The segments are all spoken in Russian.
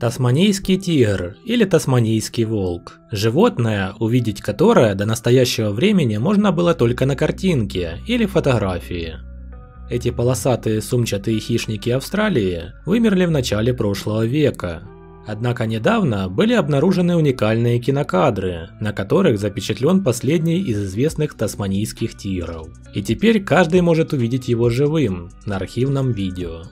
Тасманийский тигр или тасманийский волк – животное, увидеть которое до настоящего времени можно было только на картинке или фотографии. Эти полосатые сумчатые хищники Австралии вымерли в начале прошлого века. Однако недавно были обнаружены уникальные кинокадры, на которых запечатлен последний из известных тасманийских тигров. И теперь каждый может увидеть его живым на архивном видео.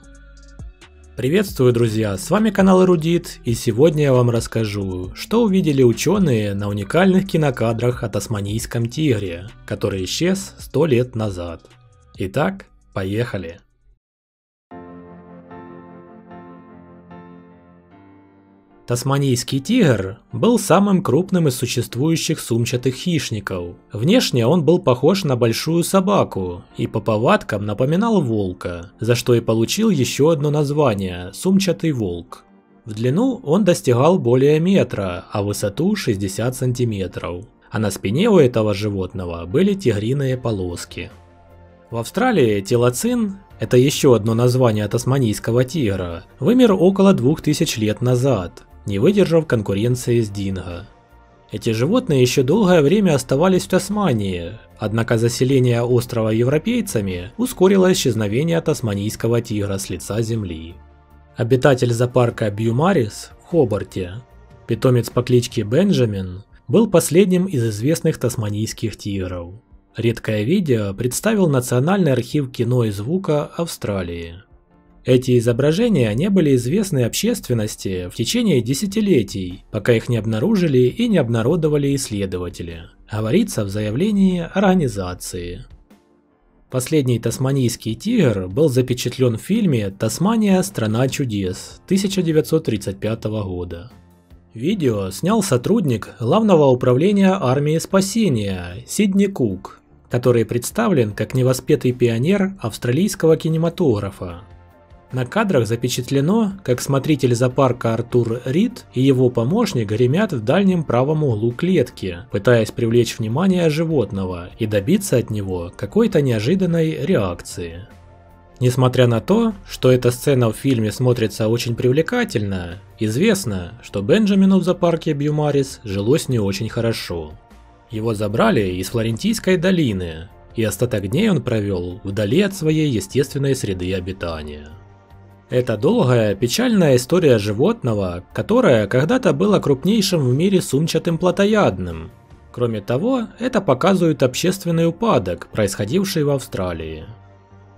Приветствую, друзья! С вами канал Эрудит, и сегодня я вам расскажу, что увидели ученые на уникальных кинокадрах о тасманийском тигре, который исчез 100 лет назад. Итак, поехали! Тасманийский тигр был самым крупным из существующих сумчатых хищников. Внешне он был похож на большую собаку и по повадкам напоминал волка, за что и получил еще одно название – сумчатый волк. В длину он достигал более метра, а высоту 60 сантиметров. А на спине у этого животного были тигриные полоски. В Австралии телоцин – это еще одно название тасманийского тигра – вымер около 2000 лет назад не выдержав конкуренции с динго. Эти животные еще долгое время оставались в Тасмании, однако заселение острова европейцами ускорило исчезновение тасманийского тигра с лица земли. Обитатель зоопарка Бьюмарис в Хобарте, питомец по кличке Бенджамин, был последним из известных тасманийских тигров. Редкое видео представил Национальный архив кино и звука Австралии. Эти изображения не были известны общественности в течение десятилетий, пока их не обнаружили и не обнародовали исследователи. Говорится в заявлении организации. Последний тасманийский тигр был запечатлен в фильме «Тасмания. Страна чудес» 1935 года. Видео снял сотрудник Главного управления армии спасения Сидни Кук, который представлен как невоспетый пионер австралийского кинематографа. На кадрах запечатлено, как смотритель зоопарка Артур Рид и его помощник гремят в дальнем правом углу клетки, пытаясь привлечь внимание животного и добиться от него какой-то неожиданной реакции. Несмотря на то, что эта сцена в фильме смотрится очень привлекательно, известно, что Бенджамину в зоопарке Бьюмарис жилось не очень хорошо. Его забрали из Флорентийской долины, и остаток дней он провел вдали от своей естественной среды обитания. Это долгая, печальная история животного, которое когда-то было крупнейшим в мире сумчатым плотоядным. Кроме того, это показывает общественный упадок, происходивший в Австралии.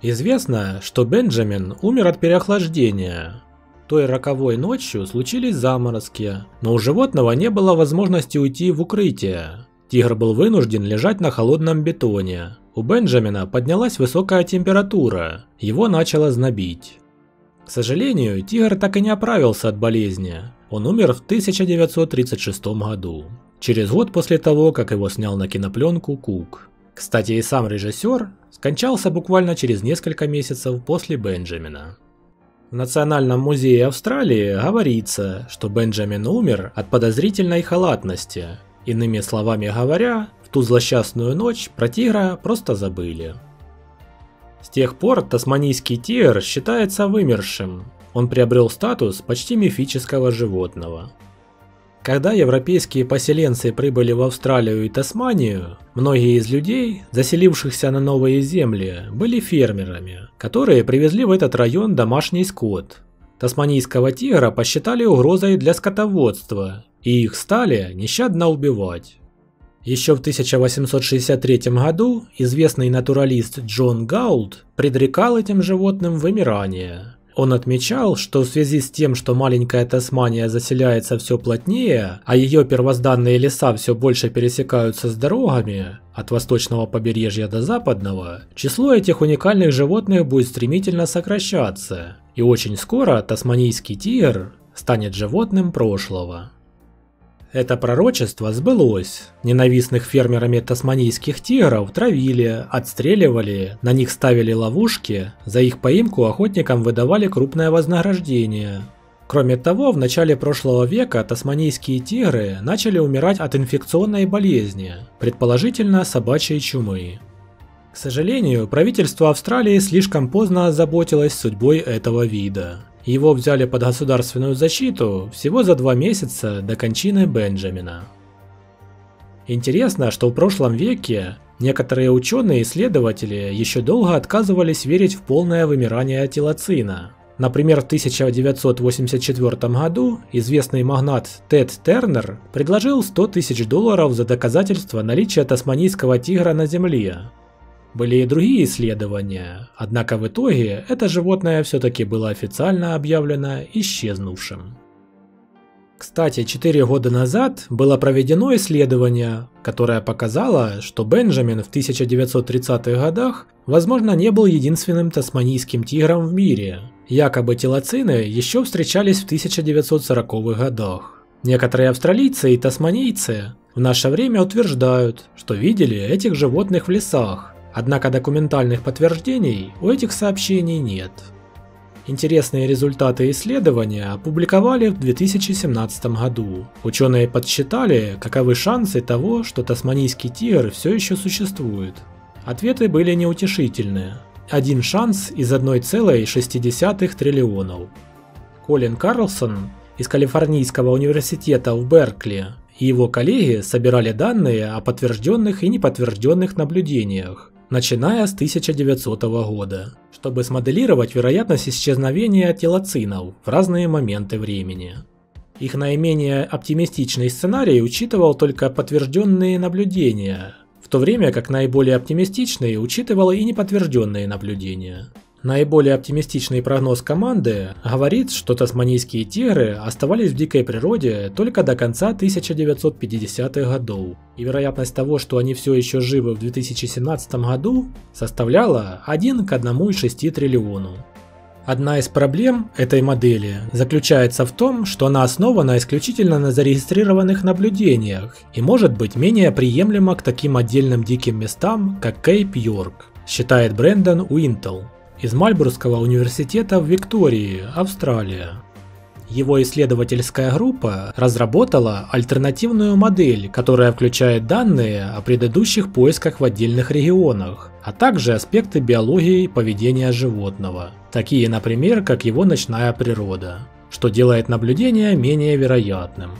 Известно, что Бенджамин умер от переохлаждения. Той роковой ночью случились заморозки, но у животного не было возможности уйти в укрытие. Тигр был вынужден лежать на холодном бетоне. У Бенджамина поднялась высокая температура, его начало знобить. К сожалению, тигр так и не оправился от болезни. Он умер в 1936 году, через год после того, как его снял на кинопленку Кук. Кстати, и сам режиссер скончался буквально через несколько месяцев после Бенджамина. В Национальном музее Австралии говорится, что Бенджамин умер от подозрительной халатности. Иными словами говоря, в ту злосчастную ночь про тигра просто забыли. С тех пор тасманийский тигр считается вымершим. Он приобрел статус почти мифического животного. Когда европейские поселенцы прибыли в Австралию и Тасманию, многие из людей, заселившихся на новые земли, были фермерами, которые привезли в этот район домашний скот. Тасманийского тигра посчитали угрозой для скотоводства, и их стали нещадно убивать. Еще в 1863 году известный натуралист Джон Гаулд предрекал этим животным вымирание. Он отмечал, что в связи с тем, что маленькая Тасмания заселяется все плотнее, а ее первозданные леса все больше пересекаются с дорогами, от восточного побережья до западного, число этих уникальных животных будет стремительно сокращаться, и очень скоро тасманийский тигр станет животным прошлого. Это пророчество сбылось. Ненавистных фермерами тасманийских тигров травили, отстреливали, на них ставили ловушки, за их поимку охотникам выдавали крупное вознаграждение. Кроме того, в начале прошлого века тасманийские тигры начали умирать от инфекционной болезни, предположительно собачьей чумы. К сожалению, правительство Австралии слишком поздно озаботилось судьбой этого вида. Его взяли под государственную защиту всего за два месяца до кончины Бенджамина. Интересно, что в прошлом веке некоторые ученые и исследователи еще долго отказывались верить в полное вымирание телоцина. Например, в 1984 году известный магнат Тед Тернер предложил 100 тысяч долларов за доказательство наличия тасманийского тигра на Земле. Были и другие исследования, однако в итоге это животное все-таки было официально объявлено исчезнувшим. Кстати, 4 года назад было проведено исследование, которое показало, что Бенджамин в 1930-х годах, возможно, не был единственным тасманийским тигром в мире. Якобы телоцины еще встречались в 1940-х годах. Некоторые австралийцы и тасманийцы в наше время утверждают, что видели этих животных в лесах, однако документальных подтверждений у этих сообщений нет. Интересные результаты исследования опубликовали в 2017 году. Ученые подсчитали, каковы шансы того, что тасманийский тигр все еще существует. Ответы были неутешительные. Один шанс из 1,6 триллионов. Колин Карлсон из Калифорнийского университета в Беркли и его коллеги собирали данные о подтвержденных и неподтвержденных наблюдениях начиная с 1900 года, чтобы смоделировать вероятность исчезновения телоцинов в разные моменты времени. Их наименее оптимистичный сценарий учитывал только подтвержденные наблюдения, в то время как наиболее оптимистичный учитывал и неподтвержденные наблюдения. Наиболее оптимистичный прогноз команды говорит, что тасманийские тигры оставались в дикой природе только до конца 1950-х годов, и вероятность того, что они все еще живы в 2017 году, составляла 1 к 1,6 триллиону. Одна из проблем этой модели заключается в том, что она основана исключительно на зарегистрированных наблюдениях и может быть менее приемлема к таким отдельным диким местам, как Кейп-Йорк, считает Брэндон Уинтл из Мальбургского университета в Виктории, Австралия. Его исследовательская группа разработала альтернативную модель, которая включает данные о предыдущих поисках в отдельных регионах, а также аспекты биологии и поведения животного, такие, например, как его ночная природа, что делает наблюдение менее вероятным.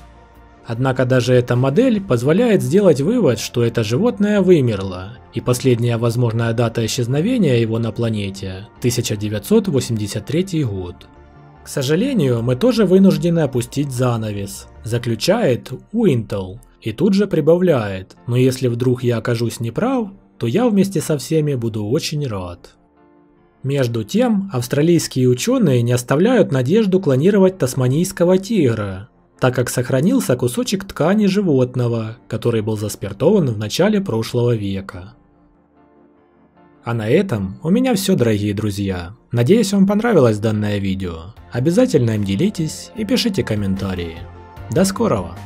Однако даже эта модель позволяет сделать вывод, что это животное вымерло, и последняя возможная дата исчезновения его на планете – 1983 год. К сожалению, мы тоже вынуждены опустить занавес, заключает Уинтл, и тут же прибавляет, но если вдруг я окажусь неправ, то я вместе со всеми буду очень рад. Между тем, австралийские ученые не оставляют надежду клонировать тасманийского тигра, так как сохранился кусочек ткани животного, который был заспиртован в начале прошлого века. А на этом у меня все, дорогие друзья. Надеюсь, вам понравилось данное видео. Обязательно им делитесь и пишите комментарии. До скорого!